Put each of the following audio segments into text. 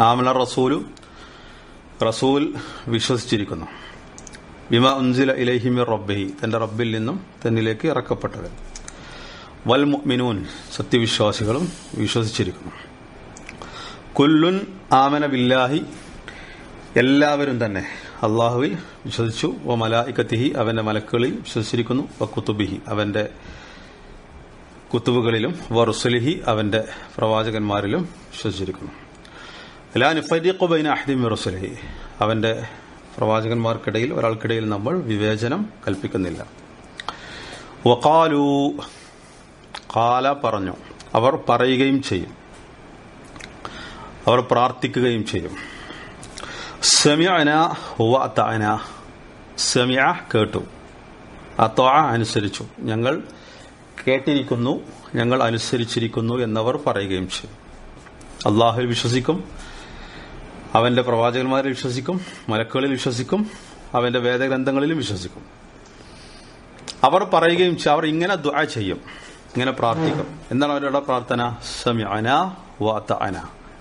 ആമന റസൂലു. റസൂൽ വിശ്വസിച്ചിരിക്കുന്നു. വിമ ഉൻസില ഇലഹിമി റബ്ബിഹി. തന്റെ റബ്ബിൽ നിന്നും തന്നിലേക്ക് ഇറക്കപ്പെട്ടത്. വൽ മിനൂൻ സത്യവിശ്വാസികളും വിശ്വസിച്ചിരിക്കുന്നു. കുല്ലുൻ ആമന ബില്ലാഹി. എല്ലാവരും തന്നെ അള്ളാഹുവിൽ വിശ്വസിച്ചു. വ മലായിക്കത്തിഹി അവന്റെ മലക്കുകളിൽ വിശ്വസിച്ചിരിക്കുന്നു. വ കുത്തുബിഹി അവന്റെ കുത്തുബുകളിലും. വ റുസുലിഹി അവന്റെ പ്രവാചകന്മാരിലും വിശ്വസിച്ചിരിക്കുന്നു. അവന്റെ പ്രവാചകന്മാർക്കിടയിൽ ഒരാൾക്കിടയിൽ നമ്മൾ വിവേചനം കൽപ്പിക്കുന്നില്ല. കാല പറഞ്ഞു. അവർ പറയുകയും ചെയ്യും. അവർ പ്രാർത്ഥിക്കുകയും ചെയ്യും. സമയന വഅതഅന സമയ കേട്ടു. അത്തോ അനുസരിച്ചു. ഞങ്ങൾ കേട്ടിരിക്കുന്നു ഞങ്ങൾ അനുസരിച്ചിരിക്കുന്നു എന്നവർ പറയുകയും ചെയ്യും. അള്ളാഹുൽ വിശ്വസിക്കും അവന്റെ പ്രവാചകന്മാരിൽ വിശ്വസിക്കും മലക്കുകളിൽ വിശ്വസിക്കും അവന്റെ വേദഗ്രന്ഥങ്ങളിലും വിശ്വസിക്കും. അവർ പറയുകയും അവർ ഇങ്ങനെ ദുആ ചെയ്യും ഇങ്ങനെ പ്രാർത്ഥിക്കും. എന്താണ് അവരുടെ പ്രാർത്ഥന? സമയന വഅതഅന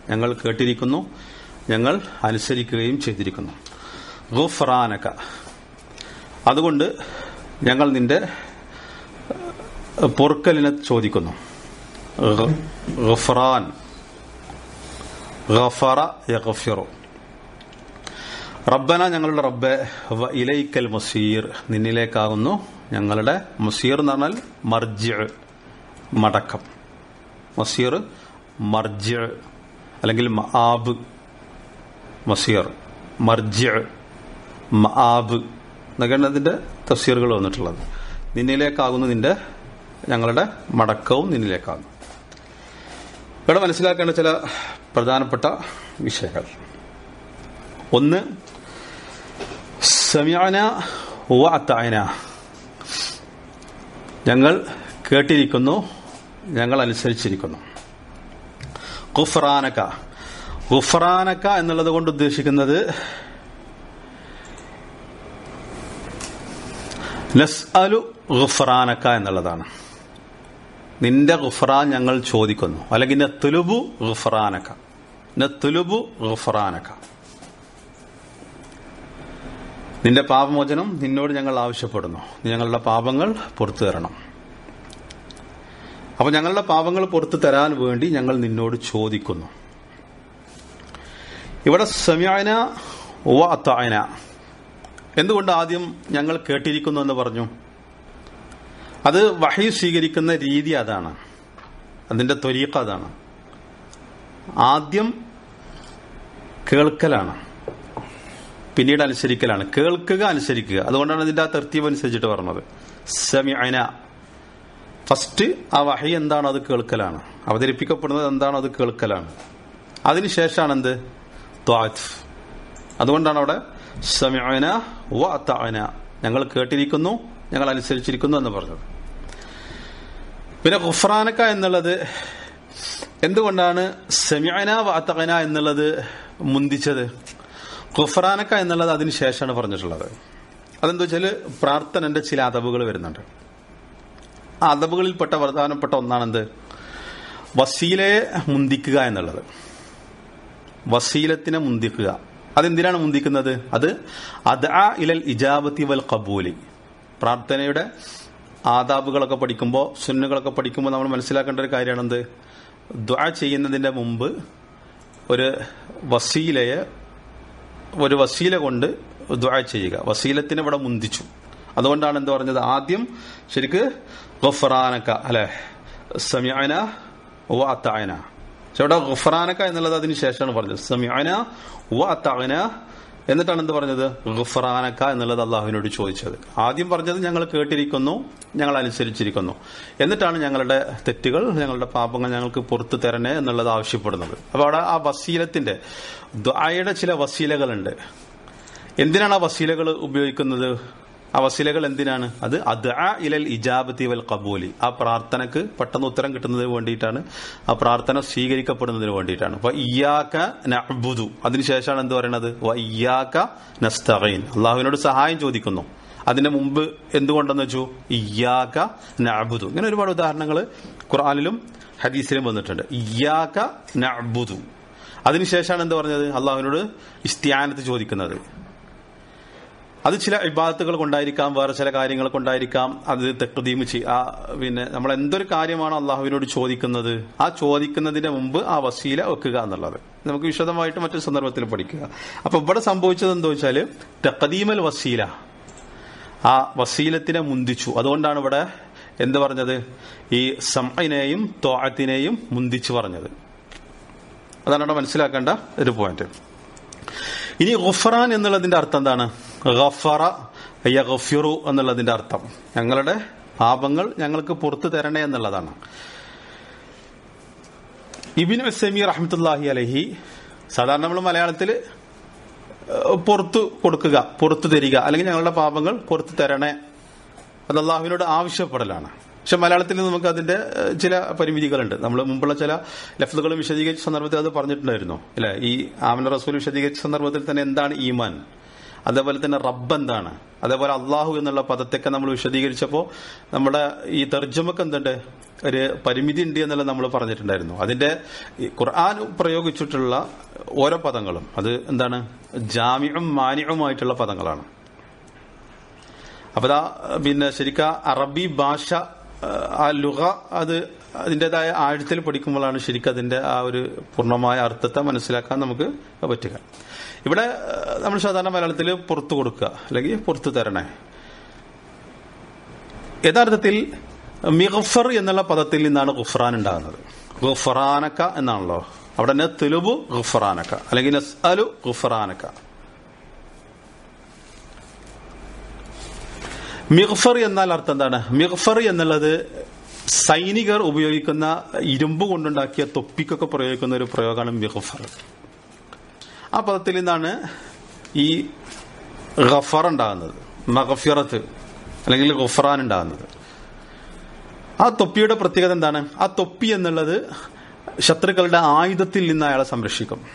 ഞങ്ങൾ കേട്ടിരിക്കുന്നു ഞങ്ങൾ അനുസരിക്കുകയും ചെയ്തിരിക്കുന്നു. ഗുഫ്രാനക. അതുകൊണ്ട് ഞങ്ങൾ നിന്റെ പൊറുക്കലിനെ ചോദിക്കുന്നു. ഗഫറാൻ ഗഫറ യഗ്ഫിറു. റബ്ബന ഞങ്ങളുടെ റബ്ബെ വ ഇലൈക്കൽ മുസീർ. നിന്നിലേക്കാകുന്നു ഞങ്ങളുടെ മുസീർ എന്ന് പറഞ്ഞാൽ മർജി മടക്കം. മസീർ മർജി അല്ലെങ്കിൽ മആബ് മസീർ. മർജി മആബ് എന്നൊക്കെയാണ് അതിന്റെ തഫ്സീറുകൾ വന്നിട്ടുള്ളത്. നിന്നിലേക്കാകുന്നു നിന്റെ ഞങ്ങളുടെ മടക്കവും നിന്നിലേക്കാകുന്നു. ഇവിടെ മനസ്സിലാക്കേണ്ട ചില പ്രധാനപ്പെട്ട വിഷയങ്ങൾ. ഒന്ന് സമയാന അത്തായന ഞങ്ങൾ കേട്ടിരിക്കുന്നു ഞങ്ങൾ അനുസരിച്ചിരിക്കുന്നു. ഖുഫ്രാനക ഖുഫ്രാനക എന്നുള്ളത് കൊണ്ട് ഉദ്ദേശിക്കുന്നത് നസ്അലു ഖുഫ്രാനക എന്നുള്ളതാണ്. നിന്റെ ഖുഫ്രാൻ ഞങ്ങൾ ചോദിക്കുന്നു. അല്ലെങ്കിൽ തുലുബു ഖുഫ്രാനക നത്തുലുബു ഗുഫറാനക നിന്റെ പാപമോചനം നിന്നോട് ഞങ്ങൾ ആവശ്യപ്പെടുന്നു. ഞങ്ങളുടെ പാപങ്ങൾ പുറത്തു തരണം. അപ്പൊ ഞങ്ങളുടെ പാപങ്ങൾ പുറത്തു തരാൻ വേണ്ടി ഞങ്ങൾ നിന്നോട് ചോദിക്കുന്നു. ഇവിടെ സമയന വ അത്തായന എന്തുകൊണ്ട് ആദ്യം ഞങ്ങൾ കേട്ടിരിക്കുന്നു എന്ന് പറഞ്ഞു? അത് വഹി സ്വീകരിക്കുന്ന രീതി അതാണ്. അതിന്റെ ത്വരീഖ അതാണ്. ആദ്യം കേൾക്കലാണ്. പിന്നീട് അനുസരിക്കലാണ്. കേൾക്കുക അനുസരിക്കുക. അതുകൊണ്ടാണ് ഇതിന്റെ ആ തൃത്യം അനുസരിച്ചിട്ട് പറഞ്ഞത്. സമയന ഫസ്റ്റ് ആ വഹി എന്താണോ? അത് കേൾക്കലാണ്. അവതരിപ്പിക്കപ്പെടുന്നത് എന്താണോ? അത് കേൾക്കലാണ്. അതിനുശേഷമാണ് എന്ത്? ത്വാഫ്. അതുകൊണ്ടാണ് അവിടെ സമയന വ അത്തഅന ഞങ്ങൾ കേട്ടിരിക്കുന്നു ഞങ്ങൾ അനുസരിച്ചിരിക്കുന്നു എന്ന് പറഞ്ഞത്. പിന്നെ ഖുഫ്രാനക്ക എന്നുള്ളത് എന്തുകൊണ്ടാണ് സെമിഅന വ അത്തഅന എന്നുള്ളത്? മുന്തിച്ചത്. ഖുഫ്രാനക്ക എന്നുള്ളത് അതിന് ശേഷമാണ് പറഞ്ഞിട്ടുള്ളത്. അതെന്താ വെച്ചാൽ പ്രാർത്ഥനന്റെ ചില അതവുകൾ വരുന്നുണ്ട്. ആ അതവുകളിൽപ്പെട്ട പ്രധാനപ്പെട്ട ഒന്നാണെന്ത്? വസീലയെ മുന്തിക്കുക എന്നുള്ളത്. വസീലത്തിനെ മുന്തിക്കുക. അതെന്തിനാണ് മുന്തിക്കുന്നത്? അത് അദ്ആ ഇലൽ ഇജാബത്തി വൽ കബൂലി പ്രാർത്ഥനയുടെ ആദാബുകളൊക്കെ പഠിക്കുമ്പോൾ സുന്നുകളൊക്കെ പഠിക്കുമ്പോൾ നമ്മൾ മനസ്സിലാക്കേണ്ട ഒരു കാര്യമാണെന്ത്? ദ്വാ ചെയ്യുന്നതിന്റെ മുമ്പ് ഒരു വസീലയെ ഒരു വസീല കൊണ്ട് ദ്വാ ചെയ്യുക. വസീലത്തിന് ഇവിടെ മുന്തിച്ചു. അതുകൊണ്ടാണ് എന്ത് പറഞ്ഞത്? ആദ്യം ശരിക്ക് ഗഫറാനക്ക അല്ലെ? സമയന വ അത്തായന ഇവിടെ ഗുഫറാനക്ക എന്നുള്ളത് അതിന് ശേഷമാണ് പറഞ്ഞത്. സമയന വ അത്തായന എന്നിട്ടാണ് എന്ത് പറഞ്ഞത്? ഗുഫറാനക്ക എന്നുള്ളത് അള്ളാഹുവിനോട് ചോദിച്ചത്. ആദ്യം പറഞ്ഞത് ഞങ്ങൾ കേട്ടിരിക്കുന്നു ഞങ്ങൾ അനുസരിച്ചിരിക്കുന്നു. എന്നിട്ടാണ് ഞങ്ങളുടെ തെറ്റുകൾ ഞങ്ങളുടെ പാപങ്ങൾ ഞങ്ങൾക്ക് പുറത്തു തരണേ എന്നുള്ളത് ആവശ്യപ്പെടുന്നത്. അപ്പൊ അവിടെ ആ വസീലത്തിന്റെ ദ്വായയുടെ ചില വസീലകളുണ്ട്. എന്തിനാണ് ആ വസീലകൾ ഉപയോഗിക്കുന്നത്? ആ വസീലകൾ എന്തിനാണ്? അത് അദ്ആ ഇലൽ ഇജാബത്തി വൽ കബൂലി ആ പ്രാർത്ഥനക്ക് പെട്ടെന്ന് ഉത്തരം കിട്ടുന്നതിന് വേണ്ടിയിട്ടാണ്. ആ പ്രാർത്ഥന സ്വീകരിക്കപ്പെടുന്നതിന് വേണ്ടിയിട്ടാണ്. അപ്പൊ ഇയാക്ക നബുദു അതിനുശേഷമാണ് എന്ത് പറയുന്നത് വയ്യാക്ക നസ്തഈൻ. അള്ളാഹുവിനോട് സഹായം ചോദിക്കുന്നു. അതിന്റെ മുമ്പ് എന്തുകൊണ്ടെന്ന് വെച്ചു? ഇയാക്ക നബുദു ഇങ്ങനെ ഒരുപാട് ഉദാഹരണങ്ങൾ ഖുർആനിലും ഹദീസിലും വന്നിട്ടുണ്ട്. ഇയാക്ക നബുദു അതിനുശേഷമാണ് എന്ത് പറഞ്ഞത്? അള്ളാഹുവിനോട് ഇസ്ത്യാനത്ത് ചോദിക്കുന്നത്. അത് ചില വിഭാഗത്തുകൾ കൊണ്ടായിരിക്കാം വേറെ ചില കാര്യങ്ങൾ കൊണ്ടായിരിക്കാം. അത് തെക്കുതീമ് ചെയ്- ആ പിന്നെ നമ്മൾ എന്തൊരു കാര്യമാണ് അള്ളാഹുവിനോട് ചോദിക്കുന്നത്? ആ ചോദിക്കുന്നതിന് മുമ്പ് ആ വസീല വെക്കുക എന്നുള്ളത്. നമുക്ക് വിശദമായിട്ട് മറ്റൊരു സന്ദർഭത്തിൽ പഠിക്കുക. അപ്പൊ ഇവിടെ സംഭവിച്ചത് എന്താ വെച്ചാൽ തെക്കദീമൽ വസീല. ആ വസീലത്തിനെ മുന്തിച്ചു. അതുകൊണ്ടാണ് ഇവിടെ എന്ത് പറഞ്ഞത്? ഈ സമയനെയും തോഴത്തിനെയും മുന്തിച്ചു പറഞ്ഞത്. അതാണ് ഇവിടെ മനസ്സിലാക്കേണ്ട ഒരു പോയിന്റ് ഇനി ഗുഫറാൻ എന്നുള്ളതിന്റെ അർത്ഥം എന്താണ്? ഗഫറ യഗ്ഫിറു എന്നുള്ളതിന്റെ അർത്ഥം. ഞങ്ങളുടെ പാപങ്ങൾ ഞങ്ങൾക്ക് പുറത്തു തരണേ എന്നുള്ളതാണ്. ഇബിൻ വസമി റഹമത്തല്ലാഹി അലഹി സാധാരണ നമ്മൾ മലയാളത്തിൽ പുറത്തു കൊടുക്കുക പുറത്തു തരിക അല്ലെങ്കിൽ ഞങ്ങളുടെ പാപങ്ങൾ പുറത്തു തരണേ അത് അള്ളാഹുവിനോട് ആവശ്യപ്പെടലാണ്. പക്ഷെ മലയാളത്തിൽ നമുക്ക് അതിന്റെ ചില പരിമിതികളുണ്ട്. നമ്മൾ മുമ്പുള്ള ചില ലഫ്തുകളും വിശദീകരിച്ച സന്ദർഭത്തിൽ അത് പറഞ്ഞിട്ടുണ്ടായിരുന്നു. അല്ലെ? ഈ ആമന റസൂൽ വിശദീകരിച്ച സന്ദർഭത്തിൽ തന്നെ എന്താണ് ഈമാൻ? അതേപോലെ തന്നെ റബ്ബ് എന്താണ്? അതേപോലെ അള്ളാഹു എന്നുള്ള പദത്തൊക്കെ നമ്മൾ വിശദീകരിച്ചപ്പോൾ നമ്മുടെ ഈ തർജമക്ക് എന്തുണ്ട്? ഒരു പരിമിതി ഉണ്ട് എന്നുള്ളത് നമ്മൾ പറഞ്ഞിട്ടുണ്ടായിരുന്നു. അതിന്റെ ഖുർആൻ പ്രയോഗിച്ചിട്ടുള്ള ഓരോ പദങ്ങളും അത് എന്താണ്? ജാമ്യവും മാന്യവുമായിട്ടുള്ള പദങ്ങളാണ്. അപ്പൊ പിന്നെ ശരിക്ക അറബി ഭാഷ ആ ലുഹ അത് അതിന്റെതായ ആഴത്തിൽ പഠിക്കുമ്പോഴാണ് ശരിക്കും അതിന്റെ ആ ഒരു പൂർണമായ അർത്ഥത്തെ മനസ്സിലാക്കാൻ നമുക്ക് പറ്റുക. ഇവിടെ നമ്മൾ സാധാരണ മലയാളത്തിൽ പുറത്തു കൊടുക്കുക. അല്ലെങ്കിൽ പുറത്തു തരണേ. യഥാർത്ഥത്തിൽ മിഗഫർ എന്നുള്ള പദത്തിൽ നിന്നാണ് ഗുഫ്രാൻ ഉണ്ടാകുന്നത്. ഗുഫറാനക്ക എന്നാണല്ലോ. അവിടെ തന്നെ തെലുബു ഗുഫറാനക്ക അല്ലെങ്കിൽ നസ്അലു ഗുഫറാനക്ക മിഗ്ഫർ എന്നാൽ അർത്ഥം എന്താണ്? മിഗ്ഫർ എന്നുള്ളത് സൈനികർ ഉപയോഗിക്കുന്ന ഇരുമ്പ് കൊണ്ടുണ്ടാക്കിയ തൊപ്പിക്കൊക്കെ പ്രയോഗിക്കുന്ന ഒരു പ്രയോഗമാണ് മിഗ്ഫർ. ആ പദത്തിൽ നിന്നാണ് ഈ ഗഫർ ഉണ്ടാകുന്നത് മഗഫിറത്ത് അല്ലെങ്കിൽ ഗുഫറാൻ ഉണ്ടാകുന്നത്. ആ തൊപ്പിയുടെ പ്രത്യേകത എന്താണ്? ആ തൊപ്പി എന്നുള്ളത് ശത്രുക്കളുടെ ആയുധത്തിൽ നിന്ന് അയാളെ സംരക്ഷിക്കും.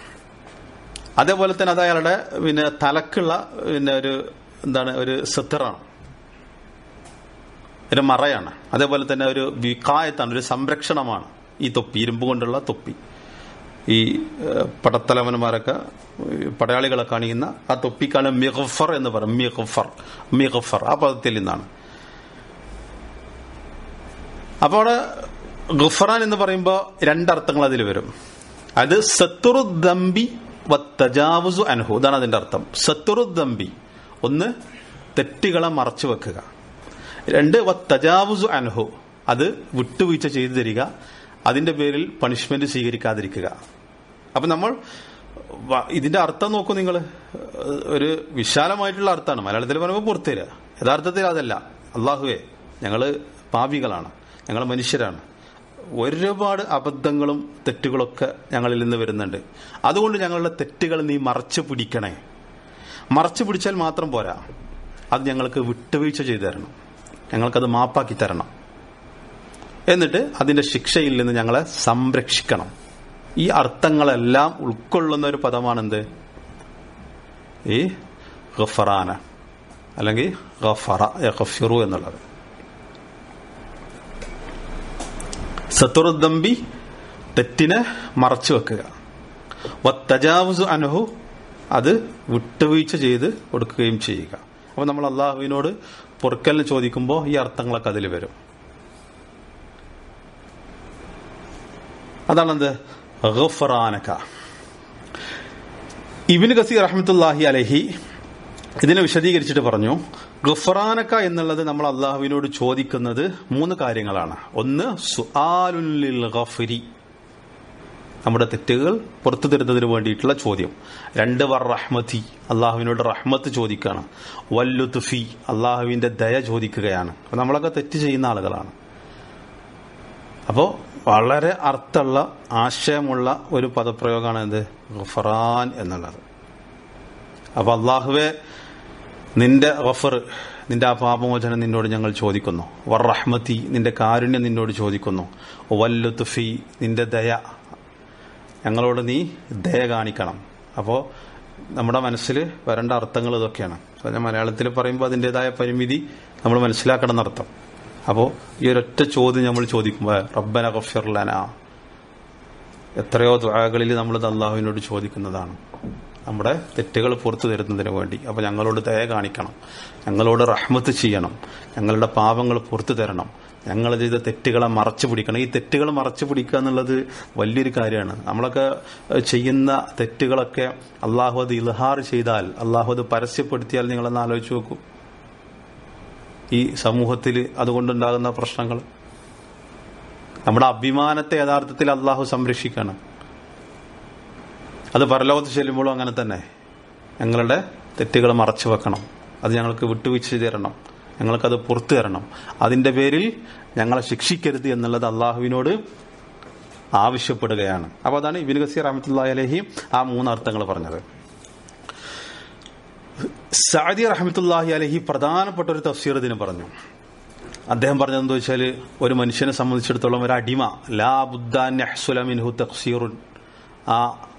അതേപോലെ തന്നെ അത് അയാളുടെ പിന്നെ തലക്കുള്ള പിന്നെ ഒരു എന്താണ് ഒരു സത്തറാണ്. ഒരു മറയാണ്. അതേപോലെ തന്നെ ഒരു വികായത്താണ് ഒരു സംരക്ഷണമാണ് ഈ തൊപ്പി ഇരുമ്പ് കൊണ്ടുള്ള തൊപ്പി. ഈ പടത്തലവന്മാരൊക്കെ പടയാളികളെ കാണിക്കുന്ന ആ തൊപ്പിക്കാണ് മിഹഫർ എന്ന് പറയും. മിഹഫർ മിഹഫർ ആ പദത്തിൽ നിന്നാണ്. അപ്പോൾ അവിടെ ഗുഫറാൻ എന്ന് പറയുമ്പോൾ രണ്ടർത്ഥങ്ങൾ അതിൽ വരും. അത് സത്തുറു ദമ്പി വത്തജാവുസു അൻഹു. ഇതാണ് അതിന്റെ അർത്ഥം. സത്തുറു ദമ്പി ഒന്ന് തെറ്റുകളെ മറച്ചു വെക്കുക. രണ്ട് വത്തജാവുസു അൻഹു. അത് വിട്ടുവീഴ്ച ചെയ്തു തരിക. അതിന്റെ പേരിൽ പണിഷ്മെന്റ് സ്വീകരിക്കാതിരിക്കുക. അപ്പൊ നമ്മൾ ഇതിന്റെ അർത്ഥം നോക്കൂ നിങ്ങൾ ഒരു വിശാലമായിട്ടുള്ള അർത്ഥമാണ്. മലയാളത്തിൽ പറയുമ്പോൾ പുറത്തുതരിക യഥാർത്ഥത്തിൽ അതല്ല. അള്ളാഹുവേ ഞങ്ങൾ പാപികളാണ്. ഞങ്ങൾ മനുഷ്യരാണ്. ഒരുപാട് അബദ്ധങ്ങളും തെറ്റുകളൊക്കെ ഞങ്ങളിൽ നിന്ന് വരുന്നുണ്ട്. അതുകൊണ്ട് ഞങ്ങളുടെ തെറ്റുകൾ നീ മറച്ചു പിടിക്കണേ. മറച്ചു പിടിച്ചാൽ മാത്രം പോരാ. അത് ഞങ്ങൾക്ക് വിട്ടുവീഴ്ച ചെയ്തു തരണം. ഞങ്ങൾക്കത് മാപ്പാക്കി തരണം. എന്നിട്ട് അതിന്റെ ശിക്ഷയിൽ നിന്ന് ഞങ്ങളെ സംരക്ഷിക്കണം. ഈ അർത്ഥങ്ങളെല്ലാം ഉൾക്കൊള്ളുന്ന ഒരു പദമാണെന്ത്? ഈ ഗഫറാന. അല്ലെങ്കിൽ ഗഫറ എന്നുള്ളത്. സത്തുറുദ്ദംബി തെറ്റിനെ മറച്ചു വെക്കുക. വത്തജാവുസു അനഹു അത് വിട്ടുവീഴ്ച ചെയ്ത് കൊടുക്കുകയും ചെയ്യുക. അപ്പൊ നമ്മൾ അള്ളാഹുവിനോട് പൊറുക്കലിന് ചോദിക്കുമ്പോൾ ഈ അർത്ഥങ്ങളൊക്കെ അതിൽ വരും. അതാണെന്ത് ഗഫറാനക ഇബിന് കസീർ റഹ്മത്തുല്ലാഹി അലഹി ഇതിനെ വിശദീകരിച്ചിട്ട് പറഞ്ഞു ഗഫറാനക്ക എന്നുള്ളത് നമ്മൾ അള്ളാഹുവിനോട് ചോദിക്കുന്നത് മൂന്ന് കാര്യങ്ങളാണ്. ഒന്ന് സുആലുൽ ഗഫരി. നമ്മുടെ തെറ്റുകൾ പുറത്തു തരുന്നതിന് വേണ്ടിയിട്ടുള്ള ചോദ്യം. രണ്ട് വർ റഹ്മതി. അള്ളാഹുവിനോട് റഹ്മത്ത് ചോദിക്കുകയാണ് വല്ലുത്തുഫി അള്ളാഹുവിന്റെ ദയ ചോദിക്കുകയാണ്. നമ്മളൊക്കെ തെറ്റ് ചെയ്യുന്ന ആളുകളാണ്. അപ്പോ വളരെ അർത്ഥമുള്ള ആശയമുള്ള ഒരു പദപ്രയോഗമാണ് എന്ത് ഗഫറാൻ എന്നുള്ളത്. അപ്പൊ അള്ളാഹുവെ നിന്റെ ഗഫർ നിന്റെ ആ പാപമോചനം നിന്നോട് ഞങ്ങൾ ചോദിക്കുന്നു. വർ റഹ്മതി നിന്റെ കാരുണ്യം നിന്നോട് ചോദിക്കുന്നു. വല്ലുത്തുഫി നിന്റെ ദയ. ഞങ്ങളോട് നീ ദയ കാണിക്കണം. അപ്പോൾ നമ്മുടെ മനസ്സിൽ വരേണ്ട അർത്ഥങ്ങൾ ഇതൊക്കെയാണ്. അപ്പോൾ മലയാളത്തിൽ പറയുമ്പോൾ അതിന്റെതായ പരിമിതി നമ്മൾ മനസ്സിലാക്കണം എന്നർത്ഥം അപ്പോൾ ഈ ഒരൊറ്റ ചോദ്യം നമ്മൾ ചോദിക്കുമ്പോൾ റബ്ബന ഗഫിർലന എത്രയോ ദ്വാകളിൽ നമ്മൾ അള്ളാഹുവിനോട് ചോദിക്കുന്നതാണ്. നമ്മുടെ തെറ്റുകൾ പുറത്തു തരുന്നതിന് വേണ്ടി. അപ്പൊ ഞങ്ങളോട് ദയ കാണിക്കണം. ഞങ്ങളോട് റഹ്മത്ത് ചെയ്യണം. ഞങ്ങളുടെ പാപങ്ങൾ പുറത്തു തരണം. ഞങ്ങൾ ചെയ്ത തെറ്റുകളെ മറച്ചു പിടിക്കണം. ഈ തെറ്റുകൾ മറച്ചു പിടിക്കുക എന്നുള്ളത് വലിയൊരു കാര്യമാണ്. നമ്മളൊക്കെ ചെയ്യുന്ന തെറ്റുകളൊക്കെ അള്ളാഹു അത് ഇൽഹാർ ചെയ്താൽ അള്ളാഹു അത് പരസ്യപ്പെടുത്തിയാൽ നിങ്ങളൊന്ന് ആലോചിച്ച് നോക്കൂ. ഈ സമൂഹത്തിൽ അതുകൊണ്ടുണ്ടാകുന്ന പ്രശ്നങ്ങൾ. നമ്മുടെ അഭിമാനത്തെ യഥാർത്ഥത്തിൽ അള്ളാഹു സംരക്ഷിക്കണം. അത് പരലോകത്ത് ചെല്ലുമ്പോഴും അങ്ങനെ തന്നെ. ഞങ്ങളുടെ തെറ്റുകൾ മറച്ചു വെക്കണം. അത് ഞങ്ങൾക്ക് വിട്ടുവീഴ്ച തരണം. ഞങ്ങൾക്കത് പുറത്തു തരണം. അതിന്റെ പേരിൽ ഞങ്ങളെ ശിക്ഷിക്കരുത് എന്നുള്ളത് അള്ളാഹുവിനോട് ആവശ്യപ്പെടുകയാണ്. അപ്പൊ അതാണ് ഇബിൻ ഗസീർ അഹമ്മത്തുള്ള അലഹി ആ മൂന്ന് അർത്ഥങ്ങൾ പറഞ്ഞത്. സഅദി റഹമത്തുല്ലാഹി അലഹി പ്രധാനപ്പെട്ട ഒരു തഫ്സീർ ഇതിന് പറഞ്ഞു. അദ്ദേഹം പറഞ്ഞതെന്ന് വെച്ചാൽ ഒരു മനുഷ്യനെ സംബന്ധിച്ചിടത്തോളം ഒരു അടിമ. ലാ ബുദ്ദാൻഹു തഫ്സീറുൻ ആ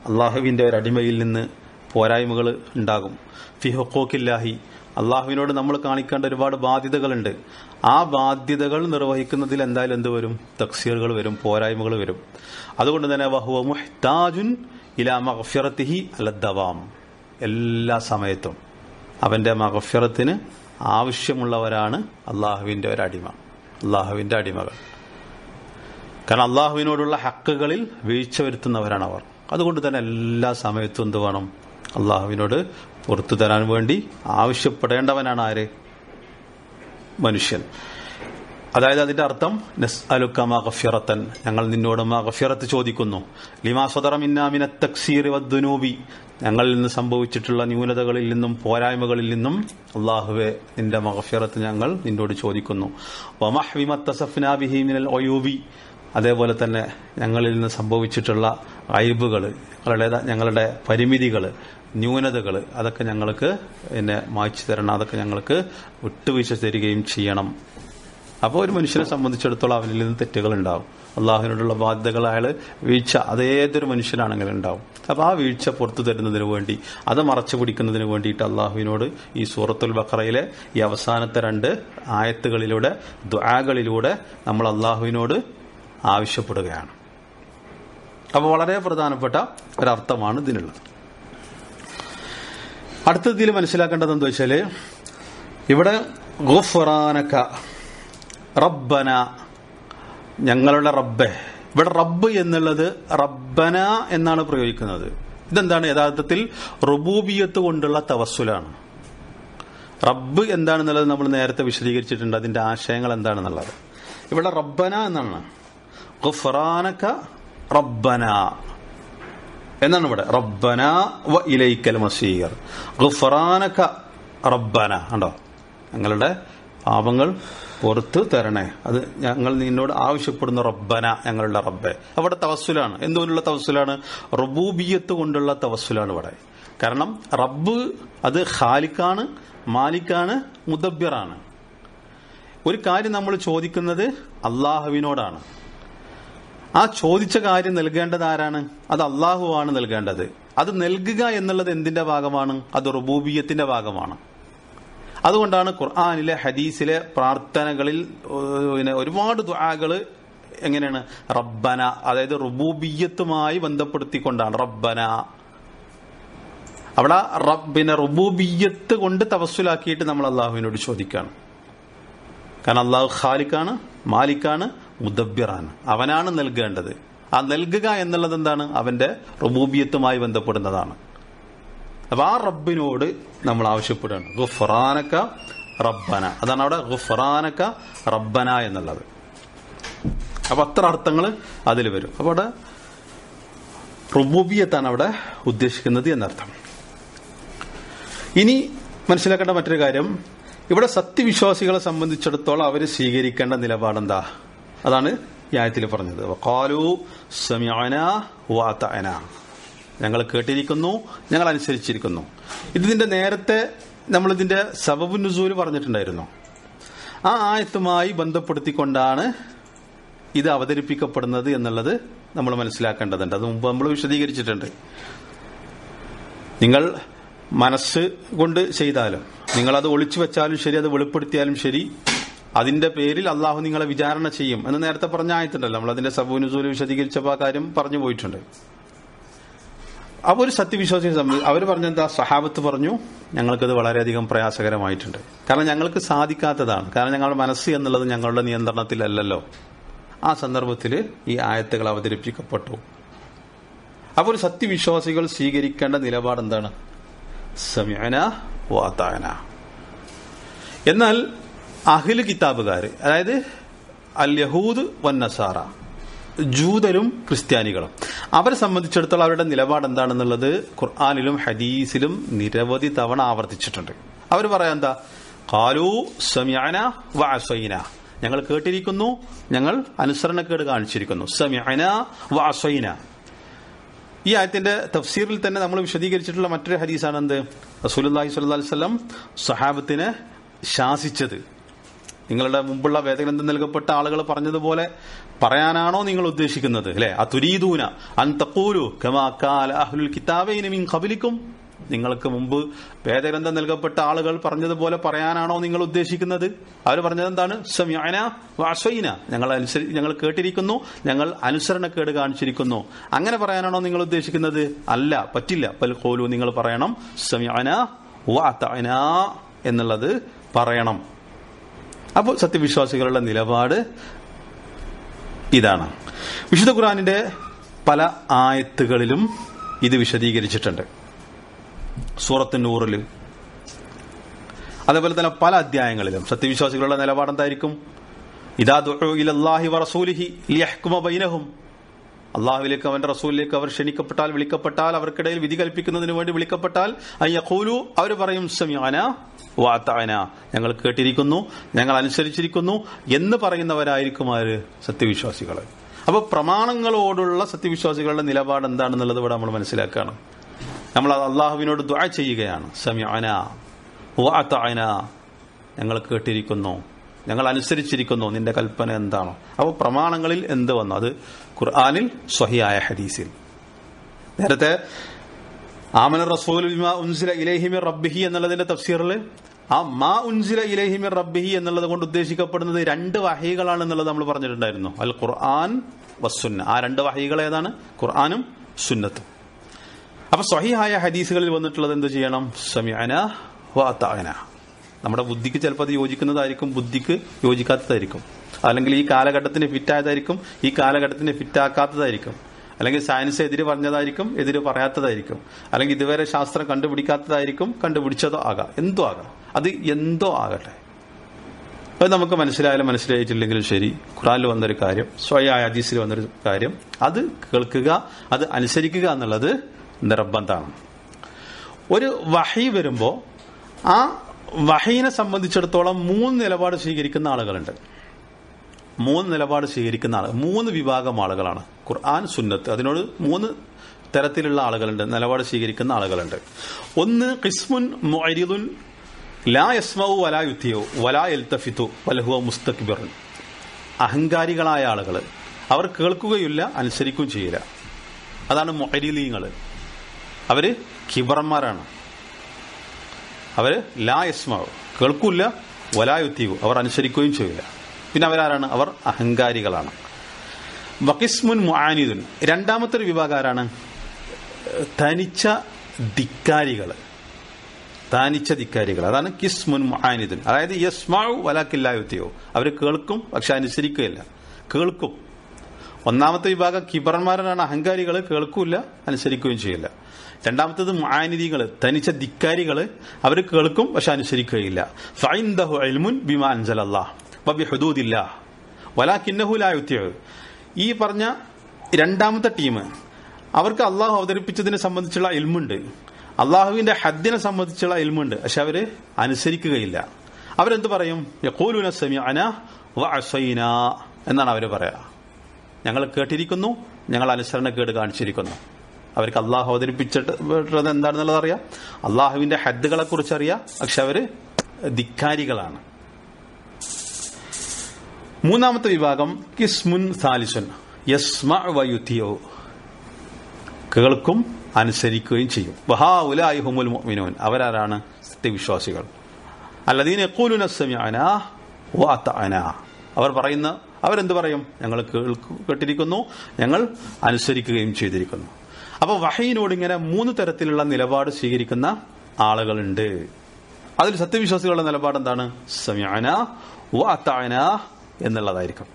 അള്ളാഹുവിന്റെ ഒരു അടിമയിൽ നിന്ന് പോരായ്മകൾ ഉണ്ടാകും. ഫി ഹുക്കോക്കില്ലാഹി അള്ളാഹുവിനോട് നമ്മൾ കാണിക്കേണ്ട ഒരുപാട് ബാധ്യതകളുണ്ട്. ആ ബാധ്യതകൾ നിർവഹിക്കുന്നതിൽ എന്തായാലും എന്ത് വരും? തക്സീറുകൾ വരും പോരായ്മകൾ വരും. അതുകൊണ്ട് തന്നെ വഹുവ മുഹ്താജുൻ ഇലാ മഗ്ഫിറത്തിഹി അലദ്ദവാം എല്ലാ സമയത്തും. അവന്റെ മഹഫിറത്തിന് ആവശ്യമുള്ളവരാണ് അള്ളാഹുവിന്റെ ഒരു അടിമ അള്ളാഹുവിന്റെ അടിമകൾ. കാരണം അള്ളാഹുവിനോടുള്ള ഹക്കുകളിൽ വീഴ്ച വരുത്തുന്നവരാണ് അവർ. അതുകൊണ്ട് തന്നെ എല്ലാ സമയത്തും എന്ത് വേണം? അള്ളാഹുവിനോട് പുറത്തു തരാൻ വേണ്ടി ആവശ്യപ്പെടേണ്ടവനാണ് ആര്? മനുഷ്യൻ. അതായത് അതിന്റെ അർത്ഥം നസ് അലുക്ക മഗഫിറത്തൻ ഞങ്ങൾ നിന്നോട് മഗഫിറത്ത് ചോദിക്കുന്നു. ലിമാ സ്വദറ മിന്നാ മിന തക്സീർ വദ്ദുനൂബി ഞങ്ങളിൽ നിന്ന് സംഭവിച്ചിട്ടുള്ള ന്യൂനതകളിൽ നിന്നും പോരായ്മകളിൽ നിന്നും അള്ളാഹുവെ നിന്റെ മഹഫിറത്ത് ഞങ്ങൾ നിന്നോട് ചോദിക്കുന്നു. വമഹ്വിമത്തസഫ്നാബിഹി മിനൽ ഒയൂബി അതേപോലെ തന്നെ ഞങ്ങളിൽ നിന്ന് സംഭവിച്ചിട്ടുള്ള അയബുകൾ ഞങ്ങളുടെ ഞങ്ങളുടെ പരിമിതികൾ ന്യൂനതകൾ അതൊക്കെ ഞങ്ങൾക്ക് എന്നെ മായ്ച്ചു തരണം അതൊക്കെ ഞങ്ങൾക്ക് വിട്ടുവീഴ്ച തരികയും ചെയ്യണം. അപ്പോൾ ഒരു മനുഷ്യനെ സംബന്ധിച്ചിടത്തോളം അവനിൽ നിന്ന് തെറ്റുകൾ ഉണ്ടാവും അള്ളാഹുവിനോടുള്ള ബാധ്യതകൾ അയാൾ വീഴ്ച അതേതൊരു മനുഷ്യനാണെങ്കിലും ഉണ്ടാവും. അപ്പോൾ ആ വീഴ്ച പുറത്തു തരുന്നതിന് വേണ്ടി അത് മറച്ചു പിടിക്കുന്നതിന് വേണ്ടിയിട്ട് അള്ളാഹുവിനോട് ഈ സൂറത്തുൽ ബക്കറയിലെ ഈ അവസാനത്തെ രണ്ട് ആയത്തുകളിലൂടെ ദ്വാകളിലൂടെ നമ്മൾ അള്ളാഹുവിനോട് ആവശ്യപ്പെടുകയാണ്. അപ്പോൾ വളരെ പ്രധാനപ്പെട്ട ഒരർത്ഥമാണ് ഇതിനുള്ളത്. അടുത്തതിൽ മനസ്സിലാക്കേണ്ടത് എന്താ വെച്ചാൽ ഇവിടെ ഗുഫറാനക്ക റബ്ബന. ഞങ്ങളുടെ റബ്ബെ. ഇവിടെ റബ്ബ് എന്നുള്ളത് റബ്ബന എന്നാണ് പ്രയോഗിക്കുന്നത്. ഇതെന്താണ്? യഥാർത്ഥത്തിൽ റുബൂബിയത്ത് കൊണ്ടുള്ള തവസ്സുലാണ്. റബ്ബ് എന്താണെന്നുള്ളത് നമ്മൾ നേരത്തെ വിശദീകരിച്ചിട്ടുണ്ട്. അതിന്റെ ആശയങ്ങൾ എന്താണെന്നുള്ളത്. ഇവിടെ റബ്ബന എന്നാണ്. ഗുഫറാനക്ക റബ്ബന. എന്നാണ് ഇവിടെ? റബ്ബന വ ഇലൈക്കൽ മസീർ. ഗുഫറാനക്ക റബ്ബന. കണ്ടോ? ഞങ്ങളുടെ പാപങ്ങൾ പുറത്ത് തരണേ. അത് ഞങ്ങൾ നിന്നോട് ആവശ്യപ്പെടുന്ന റബ്ബന ഞങ്ങളുടെ റബ്ബെ. അവിടെ തവസ്സുലാണ്. എന്തുകൊണ്ടുള്ള തവസ്സുലാണ്? റബൂബിയത്ത് കൊണ്ടുള്ള തവസ്സുലാണ് ഇവിടെ. കാരണം റബ്ബ് അത് ഖാലിക്കാണ് മാലിക്കാണ് മുദബ്ബിറാണ്. ഒരു കാര്യം നമ്മൾ ചോദിക്കുന്നത് അള്ളാഹുവിനോടാണ്. ആ ചോദിച്ച കാര്യം നൽകേണ്ടത് ആരാണ്? അത് അള്ളാഹുവാണ് നൽകേണ്ടത്. അത് നൽകുക എന്നുള്ളത് എന്തിന്റെ ഭാഗമാണ്? അത് റബൂബിയത്തിന്റെ ഭാഗമാണ്. അതുകൊണ്ടാണ് ഖുർആാനിലെ ഹദീസിലെ പ്രാർത്ഥനകളിൽ പിന്നെ ഒരുപാട് ദുആകൾ എങ്ങനെയാണ്? റബ്ബന അതായത് റുബൂബിയത്തുമായി ബന്ധപ്പെടുത്തിക്കൊണ്ടാണ്. റബ്ബന. അവിടെ പിന്നെ റുബൂബിയത്ത് കൊണ്ട് തവസ്സുലാക്കിയിട്ട് നമ്മൾ അള്ളാഹുവിനോട് ചോദിക്കുകയാണ് കാരണം അള്ളാഹു ഖാലിക്കാണ് മാലിക്കാണ് മുദബ്ബിറാണ്. അവനാണ് നൽകേണ്ടത്. ആ നൽകുക എന്നുള്ളത് എന്താണ്? അവന്റെ റുബൂബിയത്തുമായി ബന്ധപ്പെടുന്നതാണ്. അപ്പൊ ആ റബ്ബിനോട് നമ്മൾ ആവശ്യപ്പെടുകയാണ്. ഗുഫറാനക്ക റബ്ബന. അതാണ് അവിടെ ഗുഫറാനക്ക റബ്ബന എന്നുള്ളത്. അപ്പൊ അത്ര അർത്ഥങ്ങൾ അതിൽ വരും. അപ്പൊ അവിടെ റുബൂബിയത്താണ് അവിടെ ഉദ്ദേശിക്കുന്നത് എന്നർത്ഥം. ഇനി മനസ്സിലാക്കേണ്ട മറ്റൊരു കാര്യം. ഇവിടെ സത്യവിശ്വാസികളെ സംബന്ധിച്ചിടത്തോളം അവർ സ്വീകരിക്കേണ്ട നിലപാടെന്താ? അതാണ് ന്യായത്തിൽ പറഞ്ഞത്. കാലു സമയന വാതന ഞങ്ങൾ കേട്ടിരിക്കുന്നു ഞങ്ങൾ അനുസരിച്ചിരിക്കുന്നു. ഇതിന്റെ നേരത്തെ നമ്മൾ ഇതിന്റെ സബബു നുസൂൽ പറഞ്ഞിട്ടുണ്ടായിരുന്നു. ആ ആയത്തുമായി ബന്ധപ്പെടുത്തിക്കൊണ്ടാണ് ഇത് അവതരിപ്പിക്കപ്പെടുന്നത് എന്നുള്ളത് നമ്മൾ മനസ്സിലാക്കേണ്ടതുണ്ട്. അത് മുമ്പ് നമ്മൾ വിശദീകരിച്ചിട്ടുണ്ട്. നിങ്ങൾ മനസ്സ് കൊണ്ട് ചെയ്താലും നിങ്ങൾ അത് ഒളിച്ചു വെച്ചാലും ശരി അത് വെളിപ്പെടുത്തിയാലും ശരി അതിന്റെ പേരിൽ അള്ളാഹു നിങ്ങളെ വിചാരണ ചെയ്യും എന്ന് നേരത്തെ പറഞ്ഞ ആയത്തുണ്ടല്ലോ. നമ്മൾ അതിന്റെ സബൂനുസൂൽ വിശദീകരിച്ചപ്പോൾ ആ കാര്യം പറഞ്ഞു പോയിട്ടുണ്ട്. അപ്പൊ ഒരു സത്യവിശ്വാസിയെ സംബന്ധിച്ച് അവർ പറഞ്ഞെന്താ സഹാബത്ത് പറഞ്ഞു ഞങ്ങൾക്കത് വളരെയധികം പ്രയാസകരമായിട്ടുണ്ട്. കാരണം ഞങ്ങൾക്ക് സാധിക്കാത്തതാണ്. കാരണം ഞങ്ങളുടെ മനസ്സ് എന്നുള്ളത് ഞങ്ങളുടെ നിയന്ത്രണത്തിലല്ലല്ലോ. ആ സന്ദർഭത്തിൽ ഈ ആയത്തുകൾ അവതരിപ്പിക്കപ്പെട്ടു. അപ്പൊ ഒരു സത്യവിശ്വാസികൾ സ്വീകരിക്കേണ്ട നിലപാട് എന്താണ്? സമയന വാത്തായന എന്നാൽ അഹിൽ കിതാബുകാർ അതായത് അൽ യഹൂദ് വന്നസാറ ജൂതരും ക്രിസ്ത്യാനികളും അവരെ സംബന്ധിച്ചിടത്തോളം അവരുടെ നിലപാട് എന്താണെന്നുള്ളത് ഖുർആാനിലും ഹദീസിലും നിരവധി തവണ ആവർത്തിച്ചിട്ടുണ്ട്. അവർ പറയാം എന്താ? കാലു സമയാന വാസൈന ഞങ്ങൾ കേട്ടിരിക്കുന്നു ഞങ്ങൾ അനുസരണക്കേട് കാണിച്ചിരിക്കുന്നു. സമയാന വാസൈന ഈ ആയത്തിന്റെ തഫ്സീറിൽ തന്നെ നമ്മൾ വിശദീകരിച്ചിട്ടുള്ള മറ്റൊരു ഹദീസാണ് എന്ത് അലൈഹി വസല്ലം സഹാബത്തിനെ ശാസിച്ചത്. നിങ്ങളുടെ മുമ്പുള്ള വേദഗ്രന്ഥം നൽകപ്പെട്ട ആളുകൾ പറഞ്ഞതുപോലെ പറയാനാണോ നിങ്ങൾ ഉദ്ദേശിക്കുന്നത് അല്ലെ? ആ തുരീദൂന അൻ തക്കൂരു അഹ്ലുൽ കിതാബൈന മിൻ നിങ്ങൾക്ക് മുമ്പ് വേദഗ്രന്ഥം നൽകപ്പെട്ട ആളുകൾ പറഞ്ഞതുപോലെ പറയാനാണോ നിങ്ങൾ ഉദ്ദേശിക്കുന്നത്? അവർ പറഞ്ഞത് എന്താണ്? സമയന വാസൈന ഞങ്ങൾ അനുസരി ഞങ്ങൾ കേട്ടിരിക്കുന്നു ഞങ്ങൾ അനുസരണക്കേട് കാണിച്ചിരിക്കുന്നു. അങ്ങനെ പറയാനാണോ നിങ്ങൾ ഉദ്ദേശിക്കുന്നത്? അല്ല പറ്റില്ല. പൽ കോലു നിങ്ങൾ പറയണം സമയന വാത്തന എന്നുള്ളത് പറയണം. അപ്പോൾ സത്യവിശ്വാസികളുടെ നിലപാട് ഇതാണ്. വിശുദ്ധ ഖുറാനിന്റെ പല ആയത്തുകളിലും ഇത് വിശദീകരിച്ചിട്ടുണ്ട്. സൂറത്ത് നൂറിൽ അതേപോലെ തന്നെ പല അധ്യായങ്ങളിലും. സത്യവിശ്വാസികളുടെ നിലപാടെന്തായിരിക്കും? ഇതാ ഇതാ ഇലല്ലാഹി വറസൂലിഹി ലിയഹ്കുമ ബൈനഹും. അള്ളാഹുവിലേക്ക് അവന്റെ റസൂലിലേക്ക് അവർ ക്ഷണിക്കപ്പെട്ടാൽ വിളിക്കപ്പെട്ടാൽ അവർക്കിടയിൽ വിധി കൽപ്പിക്കുന്നതിന് വേണ്ടി വിളിക്കപ്പെട്ടാൽ അയ്യഖൂലു അവർ പറയും സമയാന വാത്താന ഞങ്ങൾ കേട്ടിരിക്കുന്നു ഞങ്ങൾ അനുസരിച്ചിരിക്കുന്നു എന്ന് പറയുന്നവരായിരിക്കും ആര്? സത്യവിശ്വാസികൾ. അപ്പൊ പ്രമാണങ്ങളോടുള്ള സത്യവിശ്വാസികളുടെ നിലപാട് എന്താണെന്നുള്ളത് ഇവിടെ നമ്മൾ മനസ്സിലാക്കുകയാണ് നമ്മൾ അള്ളാഹുവിനോട് ദ്വാ ചെയ്യുകയാണ്. സമയാന വാത്താന ഞങ്ങൾ കേട്ടിരിക്കുന്നു. ഞങ്ങൾ അനുസരിച്ചിരിക്കുന്നു നിന്റെ കൽപ്പന എന്താണോ. അപ്പോൾ പ്രമാണങ്ങളിൽ എന്ത് വന്നു? അത് ഖുർആാനിൽ സ്വഹിയായ ഹദീസിൽ. നേരത്തെ ആമന റസൂൽ ഉൻസില റബ്ബിഹി എന്നുള്ളതിന്റെ തഫ്സീറിൽ ആ മാ ഉൻസില ഇലഹിമി റബ്ബിഹി എന്നുള്ളത് കൊണ്ട് ഉദ്ദേശിക്കപ്പെടുന്നത് രണ്ട് വഹികളാണെന്നുള്ളത് നമ്മൾ പറഞ്ഞിട്ടുണ്ടായിരുന്നു. അൽ ഖുർആൻ വസുന്ന ആ രണ്ട് വഹികൾ ഏതാണ്? ഖുർആാനും സുന്നത്തും. അപ്പൊ സ്വഹിഹായ ഹദീസുകളിൽ വന്നിട്ടുള്ളത് എന്ത് ചെയ്യണം? സമയന വാത്താന നമ്മുടെ ബുദ്ധിക്ക് ചിലപ്പോൾ അത് യോജിക്കുന്നതായിരിക്കും ബുദ്ധിക്ക് യോജിക്കാത്തതായിരിക്കും. അല്ലെങ്കിൽ ഈ കാലഘട്ടത്തിന് ഫിറ്റായതായിരിക്കും ഈ കാലഘട്ടത്തിന് ഫിറ്റാക്കാത്തതായിരിക്കും. അല്ലെങ്കിൽ സയൻസ് എതിര് പറഞ്ഞതായിരിക്കും എതിര് പറയാത്തതായിരിക്കും. അല്ലെങ്കിൽ ഇതുവരെ ശാസ്ത്രം കണ്ടുപിടിക്കാത്തതായിരിക്കും കണ്ടുപിടിച്ചതോ ആകാം. എന്തോ ആകാം. അത് എന്തോ ആകട്ടെ. അത് നമുക്ക് മനസ്സിലായാലും മനസ്സിലായിട്ടില്ലെങ്കിലും ശരി. ഖുറാനിൽ വന്നൊരു കാര്യം സ്വയ ഹദീസിൽ വന്നൊരു കാര്യം. അത് കേൾക്കുക അത് അനുസരിക്കുക എന്നുള്ളത് നിർബന്ധമാണ്. ഒരു വഹി വരുമ്പോൾ ആ വഹീനെ സംബന്ധിച്ചിടത്തോളം മൂന്ന് നിലപാട് സ്വീകരിക്കുന്ന ആളുകളുണ്ട്. മൂന്ന് നിലപാട് സ്വീകരിക്കുന്ന ആൾ മൂന്ന് വിഭാഗം ആളുകളാണ്. ഖുർആൻ സുന്നത്ത് അതിനോട് മൂന്ന് തരത്തിലുള്ള ആളുകളുണ്ട് നിലപാട് സ്വീകരിക്കുന്ന ആളുകളുണ്ട്. ഒന്ന് കിസ്മുൻ മൊരിദുൻ ലാ യസ്മവു വലാ യുദ്ധിയോ വലാ എൽത്തഫിത്തു വലഹുവ മുസ്തക്ബിറുൻ അഹങ്കാരികളായ ആളുകൾ അവർ കേൾക്കുകയില്ല അനുസരിക്കുകയും ചെയ്യില്ല. അതാണ് മൊരീലീങ്ങൾ അവർ കിബറന്മാരാണ് അവർ ലാ യസ്മാവ് കേൾക്കൂല വലായുത്തീവു അവർ അനുസരിക്കുകയും ചെയ്യില്ല. പിന്നെ അവരാരാണ്? അവർ അഹങ്കാരികളാണ്. വക്കിസ്മുൻ മുആനിദുൻ. രണ്ടാമത്തെ ഒരു വിഭാഗം ആരാണ്? തനിച്ച ധിക്കാരികൾ. താനിച്ച ധിക്കാരികൾ. അതാണ് കിസ്മുൻ മുആനിദുൻ. അതായത് യസ്മാവു വലാക്കില്ലായുത്തിയോ അവർ കേൾക്കും പക്ഷെ അനുസരിക്കുകയില്ല. കേൾക്കും. ഒന്നാമത്തെ വിഭാഗം കിബറന്മാരാണ്. അഹങ്കാരികൾ കേൾക്കൂല അനുസരിക്കുകയും ചെയ്യില്ല. രണ്ടാമത്തത് മുആനിദികൾ തനിച്ച ധിക്കാരികൾ അവർ കേൾക്കും പക്ഷെ അനുസരിക്കുകയില്ല. ഫൈന്ദഹു അൽമുൻ ബിമാ ഈ പറഞ്ഞ രണ്ടാമത്തെ ടീം അവർക്ക് അള്ളാഹു അവതരിപ്പിച്ചതിനെ സംബന്ധിച്ചുള്ള ഇൽമുണ്ട്. അള്ളാഹുവിന്റെ ഹദ്ദിനെ സംബന്ധിച്ചുള്ള ഇൽമുണ്ട് പക്ഷെ അവർ അനുസരിക്കുകയില്ല. അവരെന്ത് പറയും? എന്നാണ് അവർ പറയാ. ഞങ്ങൾ കേട്ടിരിക്കുന്നു ഞങ്ങൾ അനുസരണക്കേട് കാണിച്ചിരിക്കുന്നു. അവർക്ക് അള്ളാഹു അവതരിപ്പിച്ചിട്ടുള്ളത് എന്താണെന്നുള്ളത് അറിയാം. അള്ളാഹുവിന്റെ ഹദ്ദുകളെ കുറിച്ച് അറിയാം. പക്ഷെ അവർ ധിക്കാരികളാണ്. മൂന്നാമത്തെ വിഭാഗം കിസ്മുൻ സാലിസുൻ. യസ്മ വയുത്തിയോ കേൾക്കും അനുസരിക്കുകയും ചെയ്യും. വഹാ ഉലായി ഹുമുൽ മുഅ്മിനൂൻ. അവരാരാണ്? സത്യവിശ്വാസികൾ. അത്തഅന. അവർ പറയുന്ന അവരെന്ത് പറയും? ഞങ്ങൾ കേൾക്കു- കേട്ടിരിക്കുന്നു. ഞങ്ങൾ അനുസരിക്കുകയും ചെയ്തിരിക്കുന്നു. അപ്പൊ വഹയിനോട് ഇങ്ങനെ മൂന്ന് തരത്തിലുള്ള നിലപാട് സ്വീകരിക്കുന്ന ആളുകളുണ്ട്. അതിൽ സത്യവിശ്വാസികളുടെ നിലപാട് എന്താണ്? സമയാന വാത്താന എന്നുള്ളതായിരിക്കും.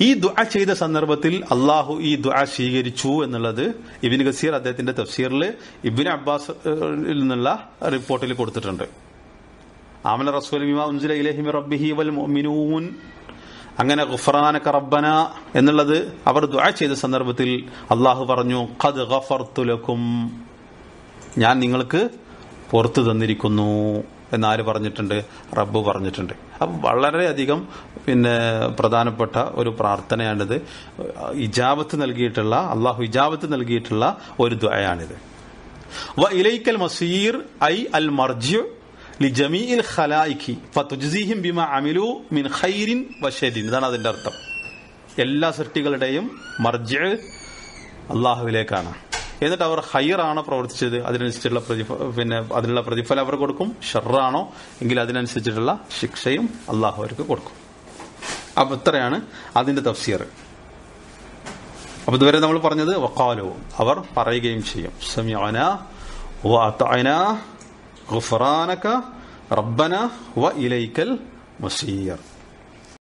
ഈ ദുആ ചെയ്ത സന്ദർഭത്തിൽ അള്ളാഹു ഈ ദുആ സ്വീകരിച്ചു എന്നുള്ളത് ഇബിൻ ഗസീർ അദ്ദേഹത്തിന്റെ തഫ്സീറിൽ ഇബിൻ അബ്ബാസ് നിന്നുള്ള റിപ്പോർട്ടിൽ കൊടുത്തിട്ടുണ്ട്. വൽ റസൂൽ അങ്ങനെ ഗുഫ്രാനക റബ്ബന എന്നുള്ളത് അവർ ദുആ ചെയ്ത സന്ദർഭത്തിൽ അള്ളാഹു പറഞ്ഞു ഖദ് ഗഫർതു ലക്കും. ഞാൻ നിങ്ങൾക്ക് പുറത്തു തന്നിരിക്കുന്നു എന്നാര് പറഞ്ഞിട്ടുണ്ട്? റബ്ബ് പറഞ്ഞിട്ടുണ്ട്. അപ്പം വളരെയധികം പിന്നെ പ്രധാനപ്പെട്ട ഒരു പ്രാർത്ഥനയാണിത്. ഇജാബത്ത് നൽകിയിട്ടുള്ള അള്ളാഹു ഇജാബത്ത് നൽകിയിട്ടുള്ള ഒരു ദ്വയാണിത് വ ഇലൈക്കൽ മസീർ ഐ അൽ മർജു ലിജമീഇൽ ഖലായിഖി ഫതുജ്സിഹിം ബിമ അമിലു മിൻ ഖൈരിൻ വശരിൻ ഇതാണ് അതിന്റെ അർത്ഥം. എല്ലാ സൃഷ്ടികളുടെയും മർജ് അള്ളാഹുവിലേക്കാണ് എന്നിട്ട് അവർ ഹൈറാണോ പ്രവർത്തിച്ചത്? അതിനനുസരിച്ചുള്ള പ്രതിഫ പിന്നെ അതിനുള്ള പ്രതിഫലം അവർ കൊടുക്കും. ഷെറാണോ എങ്കിൽ അതിനനുസരിച്ചിട്ടുള്ള ശിക്ഷയും അള്ളാഹു അവർക്ക് കൊടുക്കും. അപ്പൊ ഇത്രയാണ് അതിന്റെ തഫ്സീർ. അപ്പൊ ഇതുവരെ നമ്മൾ പറഞ്ഞത് വക്കാലോ അവർ പറയുകയും ചെയ്യും. സമയന വഅതഅന ഗുഫ്രാനക റബ്ബന വ ഇലൈക്കൽ മസീർ